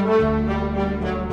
Música